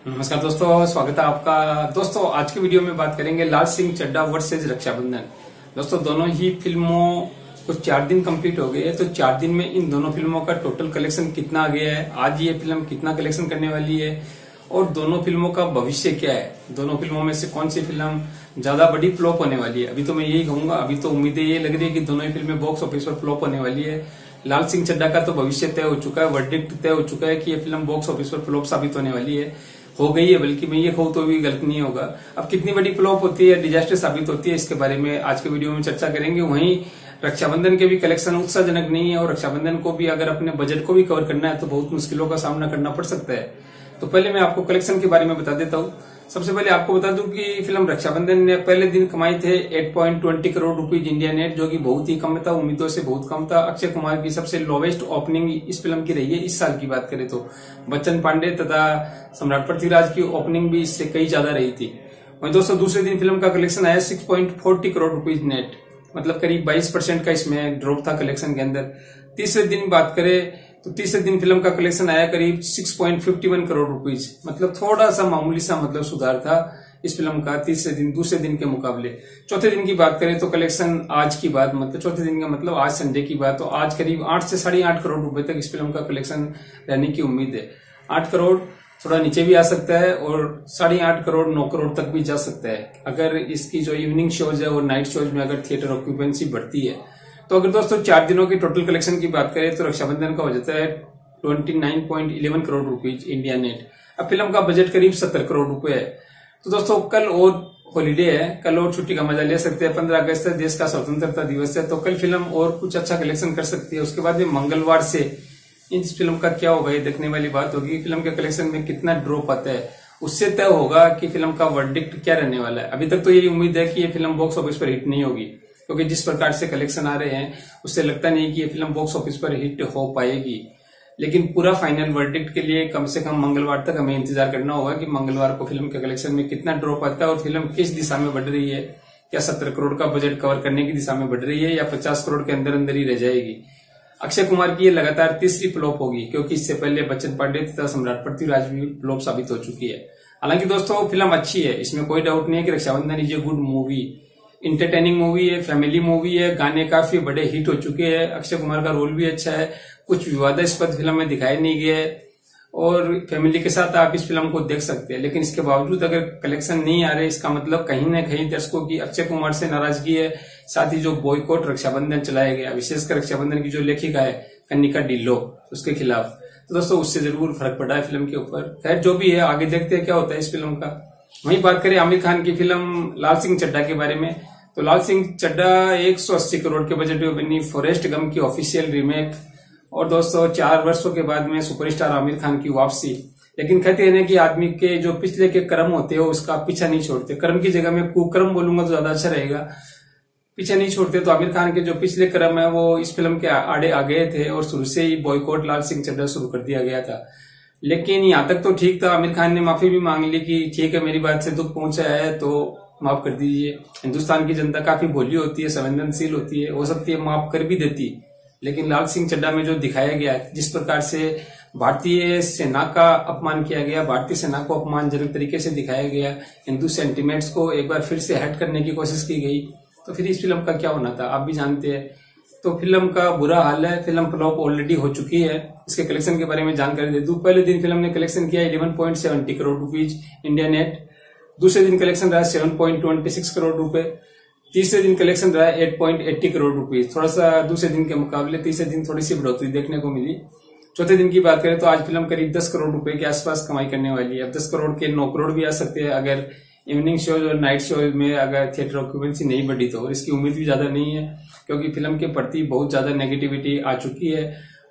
नमस्कार दोस्तों, स्वागत है आपका। दोस्तों, आज की वीडियो में बात करेंगे लाल सिंह चड्डा वर्सेज रक्षाबंधन। दोस्तों, दोनों ही फ़िल्मों को चार दिन कंप्लीट हो गए हैं तो चार दिन में इन दोनों फ़िल्मों का टोटल कलेक्शन कितना आ गया है? आज ये फ़िल्म कितना कलेक्शन करने वाली है? और दोनों फ़िल्मों का भविष्य क्या है? दोनों फ़िल्मों में से कौन सी फ़िल्म ज़्यादा बड़ी फ्लॉप होने वाली है? अभी तो मैं यही कहूँगा, अभी तो उम्मीदें ये लग रही है कि दोनों ही फ़िल्में बॉक्स ऑफ़िस पर फ्लॉप होने वाली है। लाल सिंह चड्डा का तो भविष्य तय हो चुका है वर्डिक्ट तय हो चुका है कि ये फ़िल्म बॉक्स ऑफ़िस पर फ्लॉप साबित होने वाली है। हो गई है, बल्कि मैं ये कहूँ तो भी गलत नहीं होगा। अब कितनी बड़ी फ्लॉप होती है डिजास्टर साबित होती है, इसके बारे में आज के वीडियो में चर्चा करेंगे। वहीं रक्षाबंधन के भी कलेक्शन उत्साहजनक नहीं है और रक्षाबंधन को भी अगर अपने बजट को भी कवर करना है तो बहुत मुश्किलों का सामना करना पड़ सकता है। तो पहले मैं आपको कलेक्शन के बारे में बता देता हूँ। सबसे पहले आपको बता दूँ कि फ़िल्म रक्षाबंधन ने पहले दिन कमाई थे 8.20 करोड़ रुपीज़ इंडिया नेट जो कि बहुत ही कम था, उम्मीदों से बहुत कम था। अक्षय कुमार की सबसे लोवेस्ट ओपनिंग इस फ़िल्म की रही है, इस साल की बात करें तो। बच्चन पांडे तथा सम्राट पृथ्वीराज की ओपनिंग भी इससे कई ज़्यादा रही थी। वहीं दोस्तों, दूसरे दिन फ़िल्म का कलेक्शन आया सिक्स करोड़ रुपीज़ नेट मतलब करीब बाईस परसेंट का इसमें ड्रॉप था कलेक्शन के अंदर। तीसरे दिन बात करें तो तीसरे दिन फ़िल्म का कलेक्शन आया करीब 6.51 करोड़ रुपीज़ मतलब थोड़ा सा मामूली सा मतलब सुधार था इस फ़िल्म का तीसरे दिन, दूसरे दिन के मुकाबले। चौथे दिन की बात करें तो कलेक्शन आज की बात मतलब चौथे दिन का मतलब आज संडे की बात तो आज करीब आठ से साढ़े आठ करोड़ रुपए तक इस फ़िल्म का कलेक्शन रहने की उम्मीद है। आठ करोड़ थोड़ा नीचे भी आ सकता है और साढ़े आठ करोड़, नौ करोड़ तक भी जा सकता है। अगर इसकी जो इवनिंग शोज़ है और नाइट शोज़ में अगर थिएटर ऑक्यूपेंसी बढ़ती है तो अगर दोस्तों चार दिनों की टोटल कलेक्शन की बात करें तो रक्षाबंधन का हो जाता है twenty nine point eleven crore rupees India net अब फ़िल्म का बजट करीब सत्तर करोड़ रुपए है। तो दोस्तों, कल और हॉलीडे है, कल और छुट्टी का मज़ा ले सकते हैं। पंद्रह अगस्त है, देश का स्वतंत्रता दिवस है तो कल फ़िल्म और कुछ अच्छा कलेक्शन कर सकती है। उसके बाद में मंगलवार से इस फ़िल्म का क्या होगा, ये देखने वाली बात होगी फ़िल्म के कलेक्शन में कितना ड्रॉप आता है। उससे तय होगा कि फ़िल्म का वर्डिक्ट क्या रहने वाला है। अभी तक तो यही उम्मीद है कि ये फ़िल्म बॉक्स ऑफ़िस पर हिट नहीं होगी। क्योंकि जिस प्रकार से कलेक्शन आ रहे हैं, उससे लगता नहीं कि ये फ़िल्म बॉक्स ऑफ़िस पर हिट हो पाएगी। लेकिन पूरा फाइनल वर्डिक्ट के लिए कम से कम मंगलवार तक हमें इंतज़ार करना होगा कि मंगलवार को फ़िल्म के कलेक्शन में कितना ड्रॉप आता है और फ़िल्म किस दिशा में बढ़ रही है। क्या सत्तर करोड़ का बजट कवर करने की दिशा में बढ़ रही है या पचास करोड़ के अंदर अंदर ही रह जाएगी। अक्षय कुमार की ये लगातार तीसरी फ्लॉप होगी, क्योंकि इससे पहले बच्चन पांडे तथा सम्राट पृथ्वीराज भी फ्लॉप साबित हो चुकी है। हालाँकि दोस्तों फ़िल्म अच्छी है, इसमें कोई डाउट नहीं है कि Raksha Bandhan is a good movie entertaining movie है फैमिली मूवी है, गाने काफ़ी बड़े हिट हो चुके हैं। अक्षय कुमार का रोल भी अच्छा है। कुछ विवादास्पद फ़िल्म में दिखाई नहीं गया है। और फैमिली के साथ आप इस फ़िल्म को देख सकते हैं। लेकिन इसके बावजूद अगर कलेक्शन नहीं आ रहे, इसका मतलब कहीं ना कहीं दर्शकों की अक्षय कुमार से नाराज़गी है। साथ ही जो बॉयकॉट रक्षाबंधन चलाया गया, विशेषकर रक्षाबंधन की जो लेखिका है, कन्निका डिल्लो उसके खिलाफ। तो दोस्तों, उससे ज़रूर फ़र्क पड़ा है फ़िल्म के ऊपर। खैर, जो भी है, आगे देखते हैं क्या होता है इस फ़िल्म का। वहीं बात करें आमिर खान की फ़िल्म लाल सिंह चड्डा के बारे में। तो लाल सिंह चड्डा 180 करोड़ के बजट में बनी फॉरेस्ट गम की ऑफिशियल रीमेक और दोस्तों चार वर्षों के बाद में सुपरस्टार आमिर खान की वापसी। लेकिन कहते हैं कि आदमी के जो पिछले के कर्म होते हैं उसका पीछा नहीं छोड़ते। कर्म की जगह में कुकर्म बोलूँगा तो ज़्यादा अच्छा रहेगा। पीछे नहीं छोड़ते तो आमिर खान के जो पिछले क्रम है, वो इस फ़िल्म के आड़े आ गए थे और शुरू से ही बॉयकॉट लाल सिंह चड्डा शुरू कर दिया गया था। लेकिन यहाँ तक तो ठीक था। आमिर खान ने माफ़ी भी मांग ली कि, ठीक है, मेरी बात से दुख पहुँचा है तो माफ़ कर दीजिए। हिंदुस्तान की जनता काफ़ी भोली होती है, संवेदनशील होती है हो सकती है माफ़ कर भी देती। लेकिन लाल सिंह चड्डा में जो दिखाया गया, जिस प्रकार से भारतीय सेना का अपमान किया गया, भारतीय सेना को अपमानजनक तरीके से दिखाया गया, हिंदू सेंटिमेंट्स को एक बार फिर से हट करने की कोशिश की गई तो फिर इस फ़िल्म का क्या होना था, आप भी जानते हैं। तो फ़िल्म का बुरा हाल है, फ़िल्म फ्लॉप ऑलरेडी हो चुकी है। इसके कलेक्शन के बारे में जानकारी दे दू। पहले दिन फ़िल्म ने कलेक्शन किया eleven point seventy crore rupees India net दूसरे दिन कलेक्शन रहा seven point twenty six crore रुपए, तीसरे दिन कलेक्शन रहा eight point eighty crore rupees थोड़ा सा दूसरे दिन के मुकाबले तीसरे दिन थोड़ी सी बढ़ोतरी देखने को मिली। चौथे दिन की बात करें तो आज फ़िल्म करीब दस करोड़ रुपए के आसपास कमाई करने वाली है। अब दस करोड़ के नौ करोड़ भी आ सकते हैं। अगर इवनिंग शोज़ और नाइट शोज़ में अगर थिएटर ऑक्यूपेंसी नहीं बढ़ी तो और इसकी उम्मीद भी ज़्यादा नहीं है, क्योंकि फ़िल्म के प्रति बहुत ज़्यादा नेगेटिविटी आ चुकी है,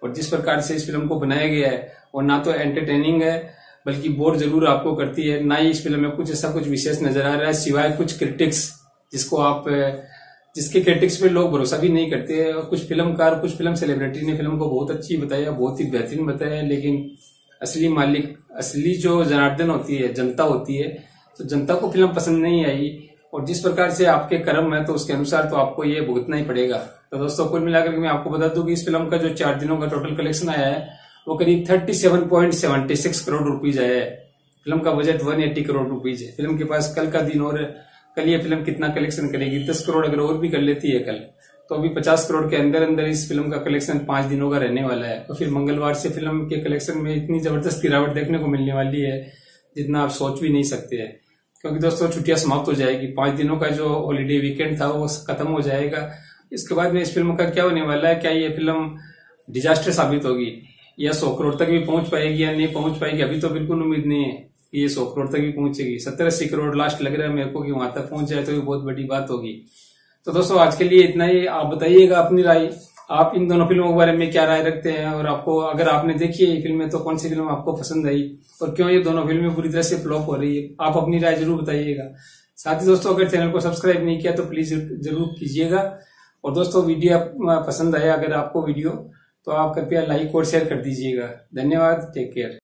और जिस प्रकार से इस फ़िल्म को बनाया गया है और ना तो एंटरटेनिंग है बल्कि बोर ज़रूर आपको करती है। ना ही इस फ़िल्म में कुछ ऐसा कुछ विशेष नज़र आ रहा है, सिवाय कुछ क्रिटिक्स जिसको आप जिसके क्रिटिक्स पे लोग भरोसा भी नहीं करते और कुछ फिल्मकार, कुछ फ़िल्म सेलिब्रिटी ने फ़िल्म को बहुत अच्छी बताया बहुत ही बेहतरीन बताया लेकिन असली मालिक, असली जो जनार्दन होती है, जनता होती है तो जनता को फ़िल्म पसंद नहीं आई। और जिस प्रकार से आपके कर्म है तो उसके अनुसार तो आपको ये भुगतना ही पड़ेगा। तो दोस्तों, कुल मिलाकर मैं आपको बता दूँ कि इस फ़िल्म का जो चार दिनों का टोटल कलेक्शन आया है वो करीब thirty seven point seventy six crore rupees है। फ़िल्म का budget one eighty crore rupees है। फ़िल्म के पास कल का दिन और कल ये फ़िल्म कितना कलेक्शन करेगी? दस करोड़ अगर और भी कर लेती है कल तो अभी पचास करोड़ के अंदर अंदर इस फ़िल्म का कलेक्शन पाँच दिनों का रहने वाला है। तो फिर मंगलवार से फ़िल्म के कलेक्शन में इतनी ज़बरदस्त गिरावट देखने को मिलने वाली है, जितना आप सोच भी नहीं सकते हैं। क्योंकि दोस्तों, छुट्टियाँ समाप्त हो जाएगी। पाँच दिनों का जो हॉलीडे वीकेंड था, वो खत्म हो जाएगा। इसके बाद में इस फ़िल्म का क्या होने वाला है? क्या ये फ़िल्म डिजास्टर साबित होगी? या सौ करोड़ तक भी पहुँच पाएगी या नहीं पहुँच पाएगी, अभी तो बिल्कुल उम्मीद नहीं है कि ये सौ करोड़ तक भी पहुंचेगी। सत्तर अस्सी करोड़ लास्ट लग रहा है मेरे को कि वहाँ तक पहुँच जाए तो ये बहुत बड़ी बात होगी। तो दोस्तों, आज के लिए इतना ही। आप बताइएगा अपनी राय। आप इन दोनों फ़िल्मों के बारे में क्या राय रखते हैं? और आपको, अगर आपने देखी है ये फ़िल्में तो कौन सी फ़िल्म आपको पसंद आई? और क्यों ये दोनों फ़िल्में पूरी तरह से फ्लॉप हो रही है? आप अपनी राय ज़रूर बताइएगा। साथ ही दोस्तों, अगर चैनल को सब्सक्राइब नहीं किया तो प्लीज़ ज़रूर कीजिएगा। और दोस्तों, वीडियो पसंद आया, अगर आपको वीडियो तो आप कृपया लाइक और शेयर कर दीजिएगा। धन्यवाद टेक केयर